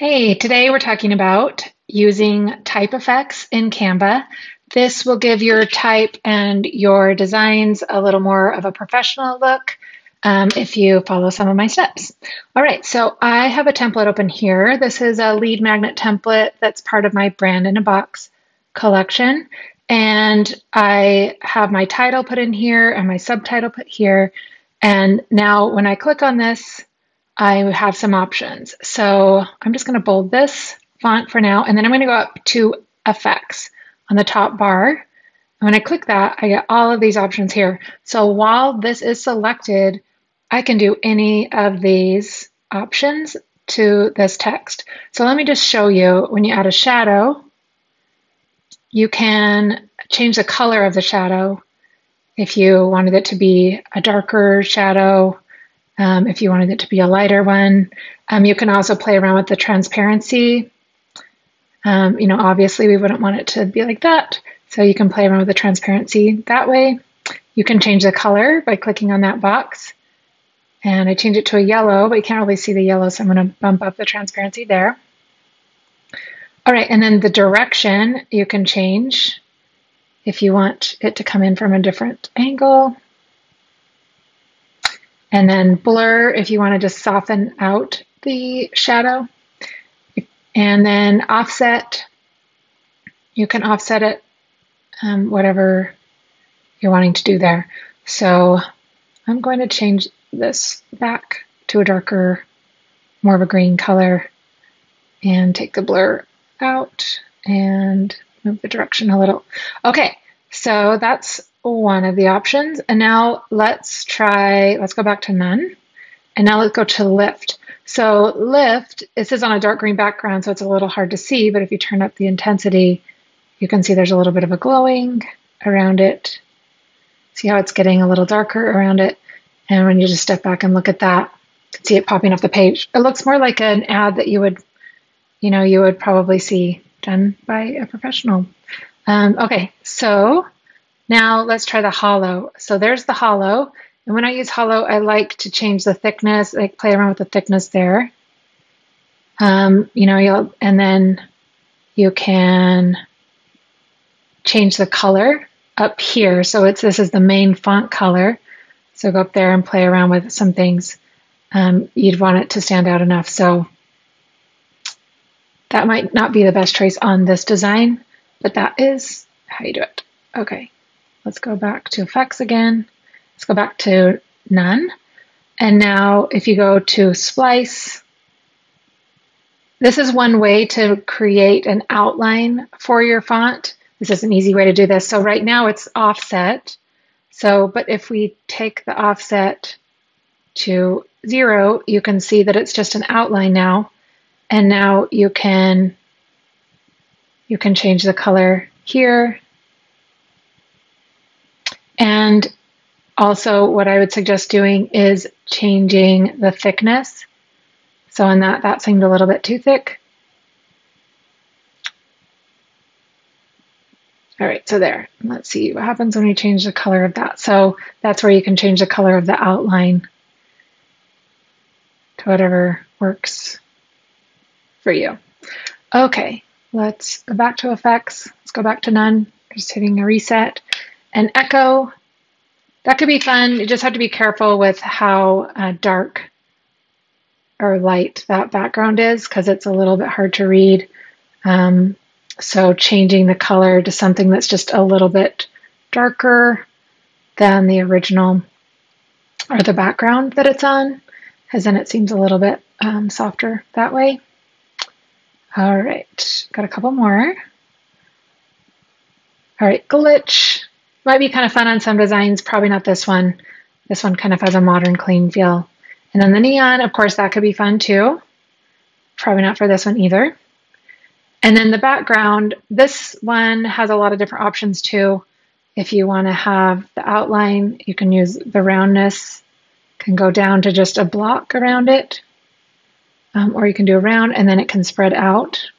Hey, today we're talking about using type effects in Canva. This will give your type and your designs a little more of a professional look um, if you follow some of my steps. All right, so I have a template open here. This is a lead magnet template that's part of my brand in a box collection. And I have my title put in here and my subtitle put here. And now when I click on this, I have some options. So I'm just going to bold this font for now, and then I'm going to go up to effects on the top bar. And when I click that, I get all of these options here. So while this is selected, I can do any of these options to this text. So let me just show you when you add a shadow, you can change the color of the shadow if you wanted it to be a darker shadow um, if you wanted it to be a lighter one. Um, you can also play around with the transparency. Um, you know, obviously we wouldn't want it to be like that. So you can play around with the transparency that way. You can change the color by clicking on that box. And I change it to a yellow, but you can't really see the yellow, so I'm going to bump up the transparency there. All right, and then the direction you can change if you want it to come in from a different angle. And then blur if you want to just soften out the shadow. And then offset, you can offset it um, whatever you're wanting to do there. So I'm going to change this back to a darker, more of a green color and take the blur out and move the direction a little. Okay, so that's one of the options. And now let's try, let's go back to none. And now let's go to lift. So lift, this is on a dark green background, so it's a little hard to see, but if you turn up the intensity, you can see there's a little bit of a glowing around it. See how it's getting a little darker around it? And when you just step back and look at that, you can see it popping off the page. It looks more like an ad that you would, you know, you would probably see done by a professional. Um, okay, so now let's try the hollow. So there's the hollow. And when I use hollow, I like to change the thickness, like play around with the thickness there. Um, you know, you'll, and then you can change the color up here. So it's, this is the main font color. So go up there and play around with some things. Um, you'd want it to stand out enough. So that might not be the best choice on this design, but that is how you do it. Okay. Let's go back to effects again. Let's go back to none. And now if you go to splice, this is one way to create an outline for your font. This is an easy way to do this. So right now it's offset. So, but if we take the offset to zero, you can see that it's just an outline now. And now you can, you can change the color here and also what I would suggest doing is changing the thickness. So in that, that seemed a little bit too thick. All right, so there. Let's see what happens when we change the color of that. So that's where you can change the color of the outline to whatever works for you. Okay, let's go back to effects. Let's go back to none, just hitting a reset. And echo, that could be fun. You just have to be careful with how uh, dark or light that background is because it's a little bit hard to read. Um, so changing the color to something that's just a little bit darker than the original or the background that it's on, because then it seems a little bit um, softer that way. All right, got a couple more. All right, glitch. Might be kind of fun on some designs, probably not this one. This one kind of has a modern clean feel. And then the neon, of course, that could be fun too. Probably not for this one either. And then the background, this one has a lot of different options too. If you want to have the outline, you can use the roundness, can go down to just a block around it. Um, or you can do a round and then it can spread out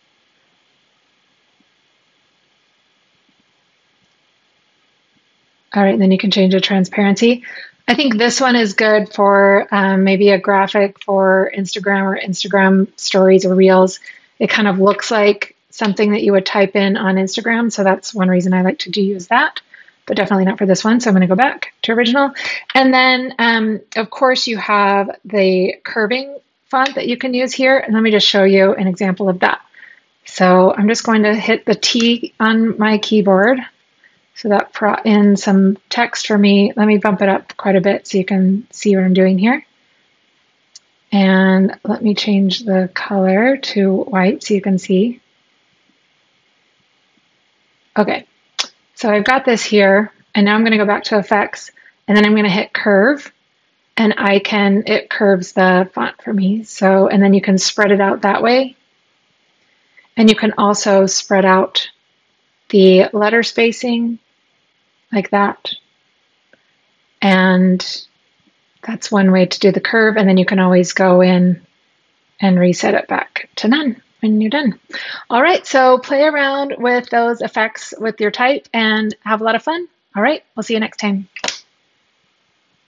All right, then you can change the transparency. I think this one is good for um, maybe a graphic for Instagram or Instagram stories or reels. It kind of looks like something that you would type in on Instagram. So that's one reason I like to do use that, but definitely not for this one. So I'm going to go back to original. And then, um, of course, you have the curving font that you can use here. And let me just show you an example of that. So I'm just going to hit the T on my keyboard. So that brought in some text for me. Let me bump it up quite a bit so you can see what I'm doing here. And let me change the color to white so you can see. Okay, so I've got this here, and now I'm going to go back to effects, and then I'm going to hit curve, and I can, it curves the font for me. So, and then you can spread it out that way. And you can also spread out the letter spacing like that. And that's one way to do the curve. And then you can always go in and reset it back to none when you're done. All right, so play around with those effects with your type and have a lot of fun. All right, we'll see you next time.